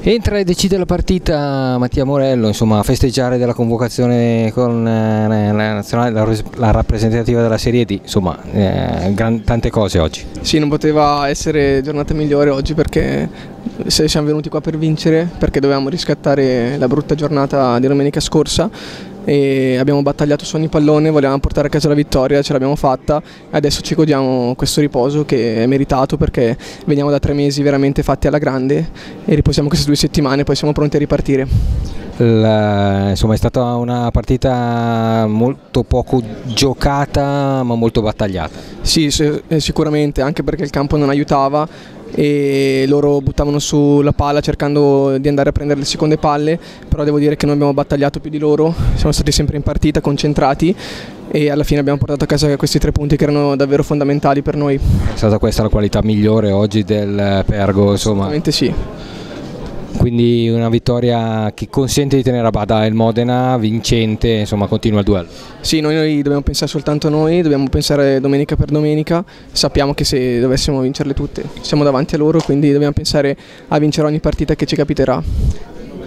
Entra e decide la partita Mattia Morello, insomma, a festeggiare della convocazione con eh, la, nazionale, la, rappresentativa della Serie D, insomma, eh, gran, tante cose oggi. Sì, non poteva essere giornata migliore oggi perché siamo venuti qua per vincere, perché dovevamo riscattare la brutta giornata di domenica scorsa e abbiamo battagliato su ogni pallone, volevamo portare a casa la vittoria, ce l'abbiamo fatta e adesso ci godiamo questo riposo che è meritato perché veniamo da tre mesi veramente fatti alla grande e riposiamo queste due settimane e poi siamo pronti a ripartire. La, insomma è stata una partita molto poco giocata ma molto battagliata. Sì, sicuramente, anche perché il campo non aiutava e loro buttavano su la palla cercando di andare a prendere le seconde palle, però devo dire che noi abbiamo battagliato più di loro, siamo stati sempre in partita, concentrati e alla fine abbiamo portato a casa questi tre punti che erano davvero fondamentali per noi. È stata questa la qualità migliore oggi del Pergo? Insomma. Assolutamente sì quindi una vittoria che consente di tenere a bada il Modena vincente, insomma continua il duello. Sì, noi, noi, dobbiamo pensare soltanto a noi, dobbiamo pensare domenica per domenica, sappiamo che se dovessimo vincerle tutte siamo davanti a loro, quindi dobbiamo pensare a vincere ogni partita che ci capiterà.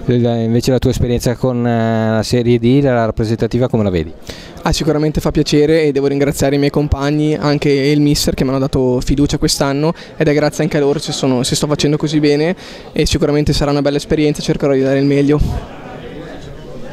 Invece la tua esperienza con eh, la Serie D, la rappresentativa, come la vedi? Ah, sicuramente fa piacere e devo ringraziare i miei compagni, anche il mister che mi hanno dato fiducia quest'anno ed è grazie anche a loro se, sono, se sto facendo così bene e sicuramente sarà una bella esperienza, cercherò di dare il meglio.